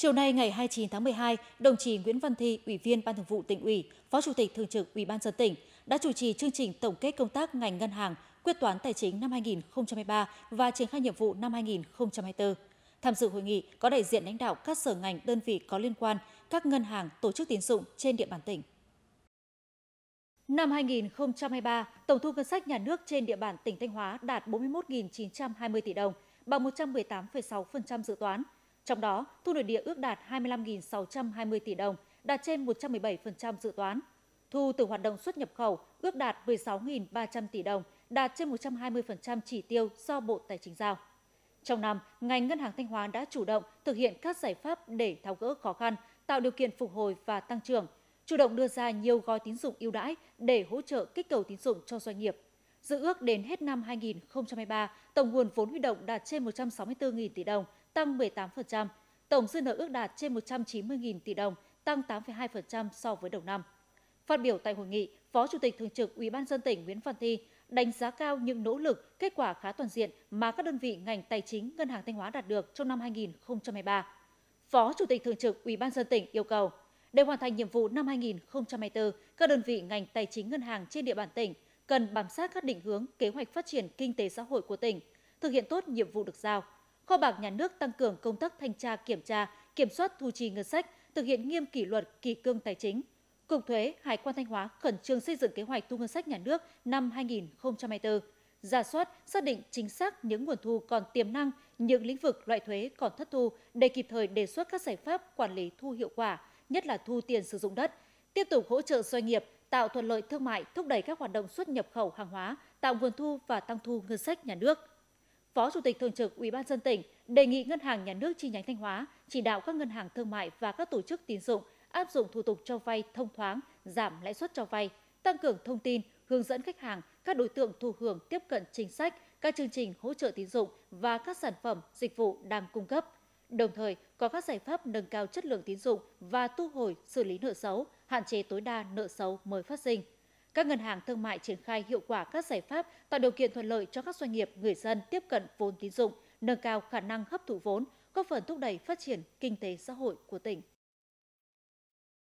Chiều nay ngày 29 tháng 12, đồng chí Nguyễn Văn Thi, Ủy viên Ban Thường vụ tỉnh ủy, Phó Chủ tịch Thường trực Ủy ban dân tỉnh đã chủ trì chương trình tổng kết công tác ngành ngân hàng, quyết toán tài chính năm 2023 và triển khai nhiệm vụ năm 2024. Tham dự hội nghị có đại diện lãnh đạo các sở ngành đơn vị có liên quan, các ngân hàng, tổ chức tín dụng trên địa bàn tỉnh. Năm 2023, tổng thu ngân sách nhà nước trên địa bàn tỉnh Thanh Hóa đạt 41.920 tỷ đồng, bằng 118,6% dự toán. Trong đó, thu nội địa ước đạt 25.620 tỷ đồng, đạt trên 117% dự toán. Thu từ hoạt động xuất nhập khẩu ước đạt 16.300 tỷ đồng, đạt trên 120% chỉ tiêu do Bộ Tài chính giao. Trong năm, ngành ngân hàng Thanh Hóa đã chủ động thực hiện các giải pháp để tháo gỡ khó khăn, tạo điều kiện phục hồi và tăng trưởng, chủ động đưa ra nhiều gói tín dụng ưu đãi để hỗ trợ kích cầu tín dụng cho doanh nghiệp. Dự ước đến hết năm 2023, tổng nguồn vốn huy động đạt trên 164.000 tỷ đồng, tăng 18%, tổng dư nợ ước đạt trên 190.000 tỷ đồng, tăng 8,2% so với đầu năm. Phát biểu tại hội nghị, Phó Chủ tịch Thường trực Ủy ban dân tỉnh Nguyễn Văn Thi đánh giá cao những nỗ lực, kết quả khá toàn diện mà các đơn vị ngành tài chính Ngân hàng Thanh Hóa đạt được trong năm 2023. Phó Chủ tịch Thường trực Ủy ban dân tỉnh yêu cầu để hoàn thành nhiệm vụ năm 2024, các đơn vị ngành tài chính ngân hàng trên địa bàn tỉnh cần bám sát các định hướng kế hoạch phát triển kinh tế xã hội của tỉnh, thực hiện tốt nhiệm vụ được giao. Kho bạc nhà nước tăng cường công tác thanh tra kiểm tra, kiểm soát thu chi ngân sách, thực hiện nghiêm kỷ luật kỷ cương tài chính. Cục thuế, Hải quan Thanh Hóa khẩn trương xây dựng kế hoạch thu ngân sách nhà nước năm 2024, giả soát, xác định chính xác những nguồn thu còn tiềm năng, những lĩnh vực loại thuế còn thất thu để kịp thời đề xuất các giải pháp quản lý thu hiệu quả, nhất là thu tiền sử dụng đất, tiếp tục hỗ trợ doanh nghiệp tạo thuận lợi thương mại, thúc đẩy các hoạt động xuất nhập khẩu hàng hóa, tạo nguồn thu và tăng thu ngân sách nhà nước. Phó Chủ tịch Thường trực Ủy ban dân tỉnh đề nghị Ngân hàng Nhà nước chi nhánh Thanh Hóa chỉ đạo các ngân hàng thương mại và các tổ chức tín dụng áp dụng thủ tục cho vay thông thoáng, giảm lãi suất cho vay, tăng cường thông tin, hướng dẫn khách hàng, các đối tượng thụ hưởng tiếp cận chính sách, các chương trình hỗ trợ tín dụng và các sản phẩm, dịch vụ đang cung cấp. Đồng thời, có các giải pháp nâng cao chất lượng tín dụng và thu hồi xử lý nợ xấu, hạn chế tối đa nợ xấu mới phát sinh. Các ngân hàng thương mại triển khai hiệu quả các giải pháp tạo điều kiện thuận lợi cho các doanh nghiệp, người dân tiếp cận vốn tín dụng, nâng cao khả năng hấp thụ vốn, góp phần thúc đẩy phát triển kinh tế xã hội của tỉnh.